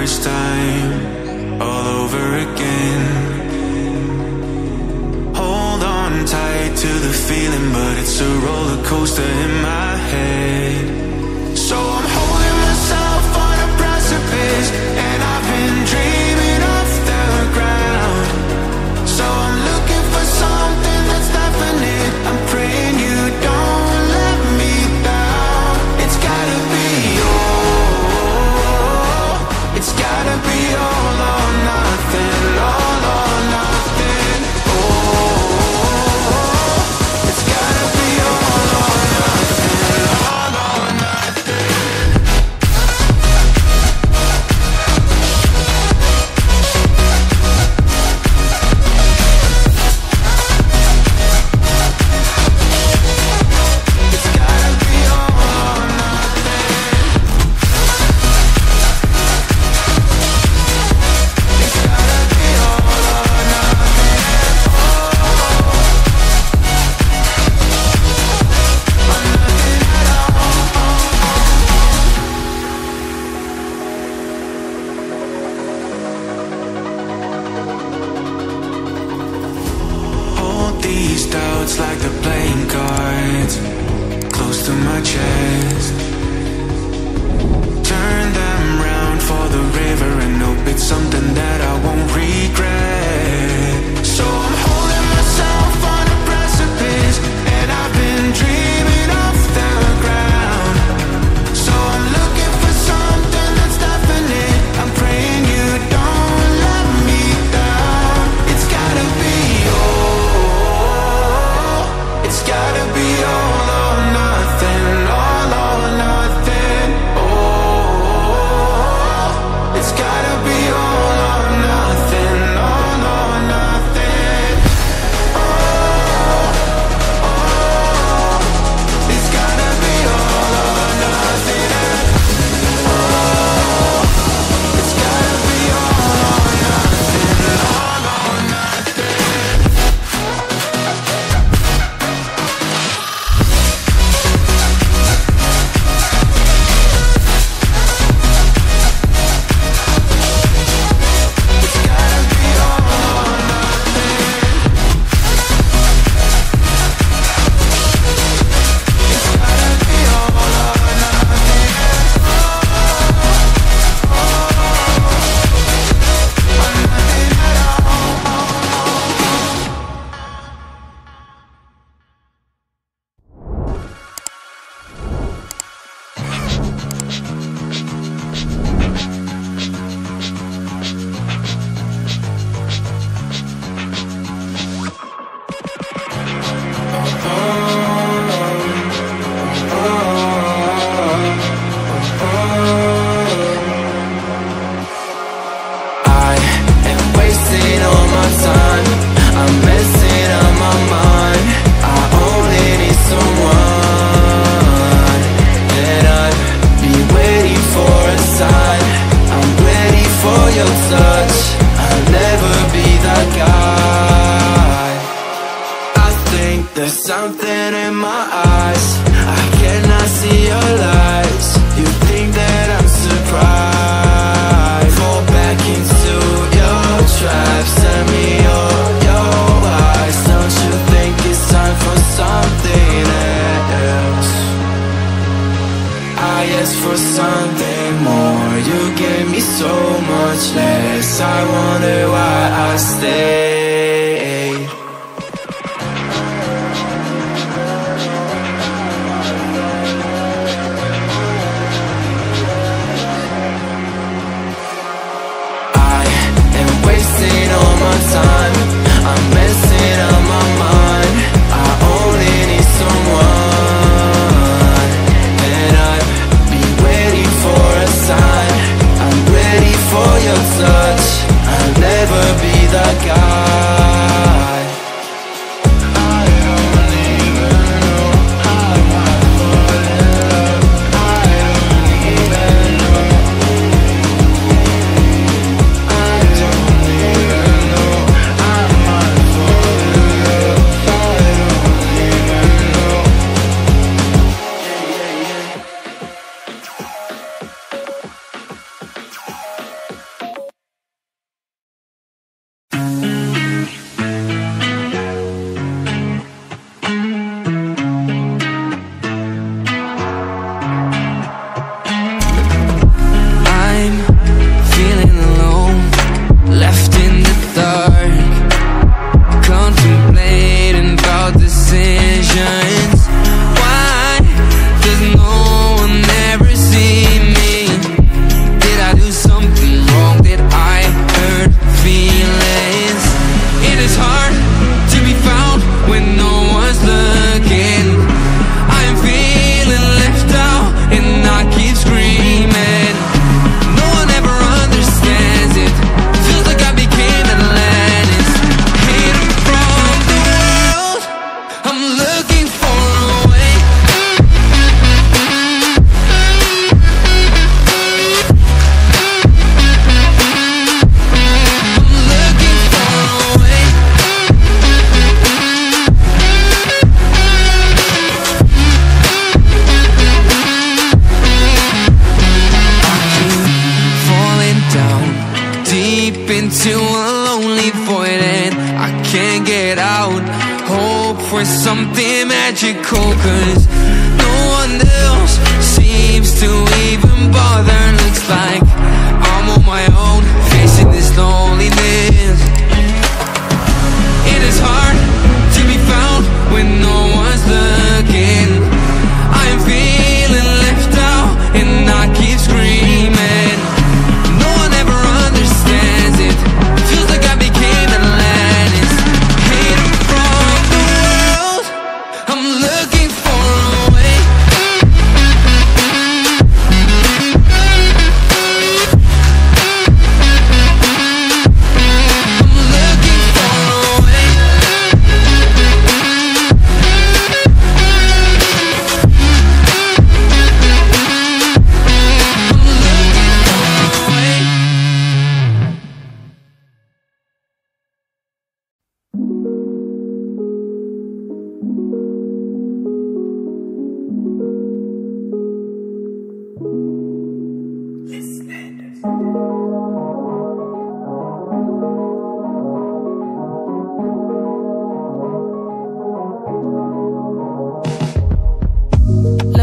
first time all over again. Hold on tight to the feeling, but it's a roller coaster in my head.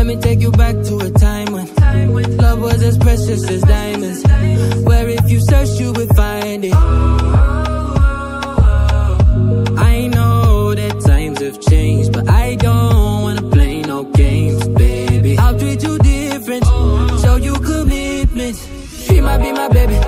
Let me take you back to a time when Love was as precious as diamonds. Where if you search you would find it. I know that times have changed But I don't wanna play no games, baby. I'll treat you different Show you commitment. She might be my baby.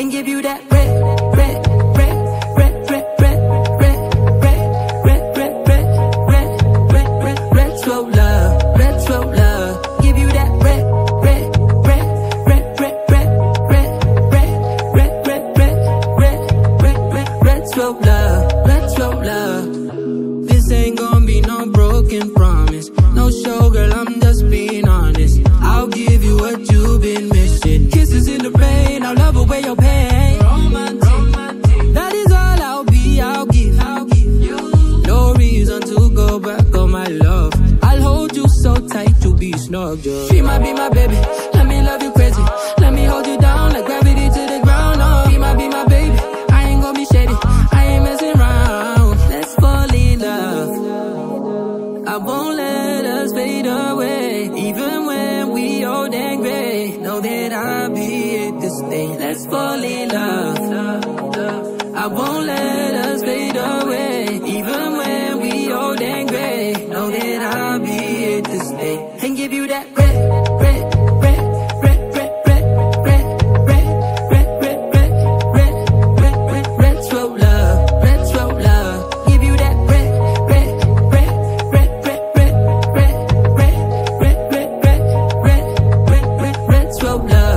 and give you that She might be my baby. Let me love you crazy. Let me hold you down like gravity. blow, blow.